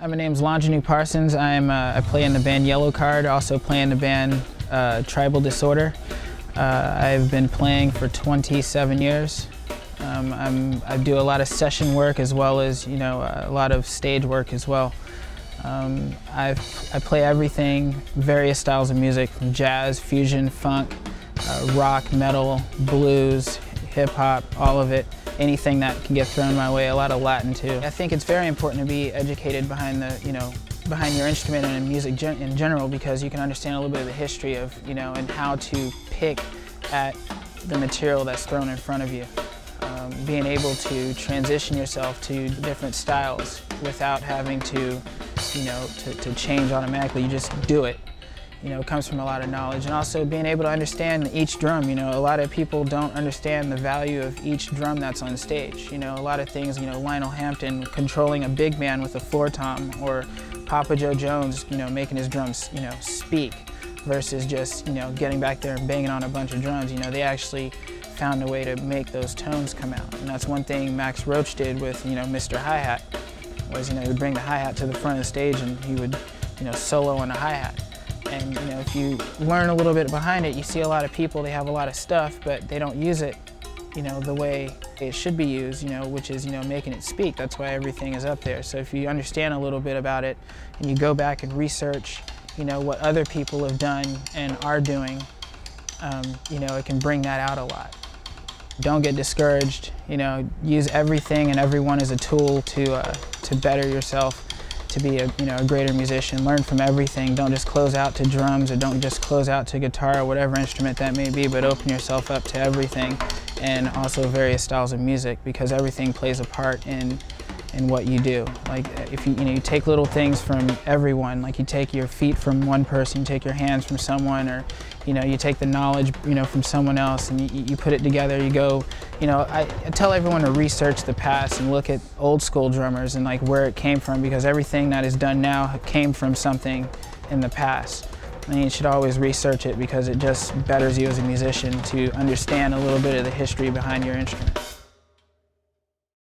My name's Longineu Parsons. I'm, uh, I play in the band Yellowcard, also play in the band uh, Tribal Disorder. Uh, I've been playing for 27 years. Um, i do a lot of session work as well as you know a lot of stage work as well. Um, i play everything, various styles of music, from jazz, fusion, funk, uh, rock, metal, blues, hip hop, all of it anything that can get thrown my way, a lot of Latin too. I think it's very important to be educated behind the, you know, behind your instrument and in music gen in general because you can understand a little bit of the history of, you know, and how to pick at the material that's thrown in front of you. Um, being able to transition yourself to different styles without having to, you know, to, to change automatically. You just do it you know, comes from a lot of knowledge. And also being able to understand each drum, you know, a lot of people don't understand the value of each drum that's on stage. You know, a lot of things, you know, Lionel Hampton controlling a big man with a floor tom or Papa Jo Jones, you know, making his drums, you know, speak versus just, you know, getting back there and banging on a bunch of drums. You know, they actually found a way to make those tones come out. And that's one thing Max Roach did with, you know, Mr. Hi-Hat was, you know, he would bring the hi-hat to the front of the stage and he would, you know, solo on a hi-hat. And you know, if you learn a little bit behind it, you see a lot of people, they have a lot of stuff, but they don't use it, you know, the way it should be used, you know, which is, you know, making it speak. That's why everything is up there. So if you understand a little bit about it and you go back and research, you know, what other people have done and are doing, um, you know, it can bring that out a lot. Don't get discouraged, you know, use everything and everyone as a tool to, uh, to better yourself to be a, you know, a greater musician. Learn from everything. Don't just close out to drums or don't just close out to guitar or whatever instrument that may be, but open yourself up to everything and also various styles of music because everything plays a part in in what you do. Like uh, if you, you know, you take little things from everyone, like you take your feet from one person, you take your hands from someone, or you know, you take the knowledge, you know, from someone else and you, you put it together, you go, you know, I, I, tell everyone to research the past and look at old school drummers and like where it came from because everything that is done now came from something in the past. And you should always research it because it just betters you as a musician to understand a little bit of the history behind your instrument.